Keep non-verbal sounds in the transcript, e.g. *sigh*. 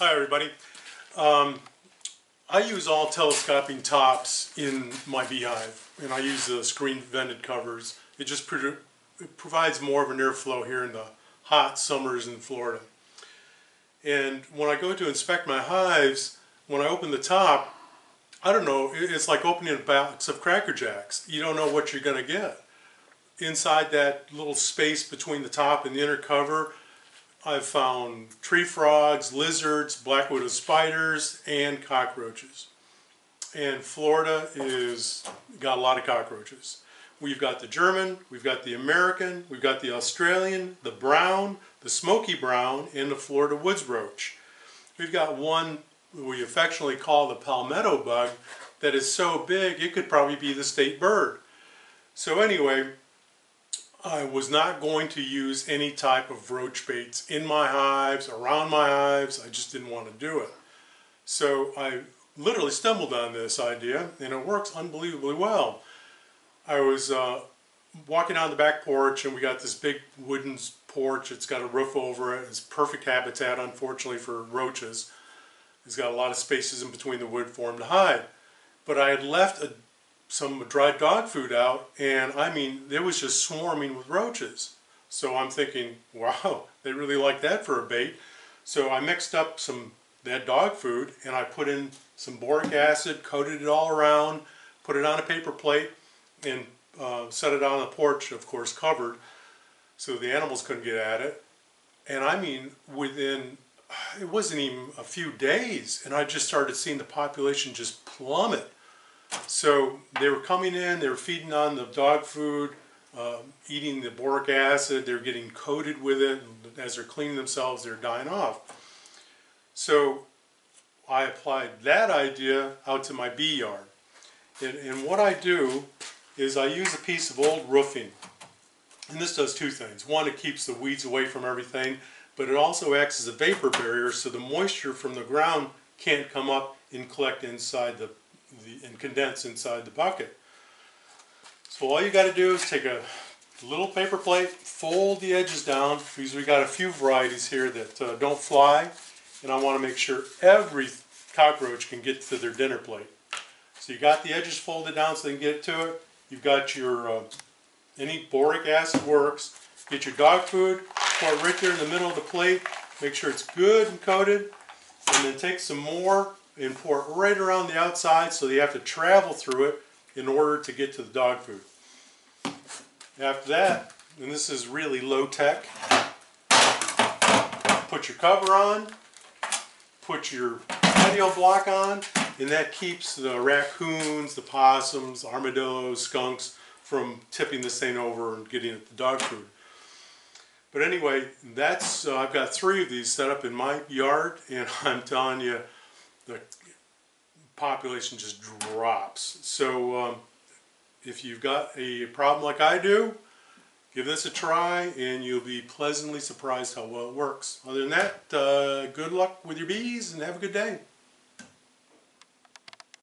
Hi everybody. Um, I use all telescoping tops in my beehive and I use the screen vented covers. It just pro it provides more of an airflow here in the hot summers in Florida. And when I go to inspect my hives, when I open the top, I don't know, it's like opening a box of Cracker Jacks. You don't know what you're going to get. Inside that little space between the top and the inner cover, I've found tree frogs, lizards, black widow spiders, and cockroaches. And Florida is got a lot of cockroaches. We've got the German, we've got the American, we've got the Australian, the brown, the smoky brown, and the Florida woods roach. We've got one we affectionately call the palmetto bug that is so big it could probably be the state bird. So anyway, I was not going to use any type of roach baits in my hives, around my hives. I just didn't want to do it. So I literally stumbled on this idea and it works unbelievably well. I was uh, walking on the back porch and we got this big wooden porch. It's got a roof over it. It's perfect habitat, unfortunately, for roaches. It's got a lot of spaces in between the wood for them to hide. But I had left a some dried dog food out, and I mean, it was just swarming with roaches. So I'm thinking, *laughs* wow, they really like that for a bait. So I mixed up some that dog food, and I put in some boric acid, coated it all around, put it on a paper plate, and uh, set it on the porch, of course, covered, so the animals couldn't get at it. And I mean, within, *sighs* it wasn't even a few days, and I just started seeing the population just plummet so they were coming in, they were feeding on the dog food, uh, eating the boric acid, they're getting coated with it, as they're cleaning themselves, they're dying off. So I applied that idea out to my bee yard. And, and what I do is I use a piece of old roofing. And this does two things. One, it keeps the weeds away from everything, but it also acts as a vapor barrier so the moisture from the ground can't come up and collect inside the the, and condense inside the bucket. So all you got to do is take a little paper plate, fold the edges down, because we got a few varieties here that uh, don't fly, and I want to make sure every cockroach can get to their dinner plate. So you got the edges folded down so they can get to it. You've got your, uh, any boric acid works. Get your dog food, pour it right there in the middle of the plate. Make sure it's good and coated. And then take some more and pour it right around the outside so you have to travel through it in order to get to the dog food. After that, and this is really low tech, put your cover on, put your patio block on, and that keeps the raccoons, the possums, armadillos, skunks from tipping this thing over and getting at the dog food. But anyway, that's uh, I've got three of these set up in my yard, and *laughs* I'm telling you, the population just drops. So um, if you've got a problem like I do, give this a try and you'll be pleasantly surprised how well it works. Other than that, uh, good luck with your bees and have a good day.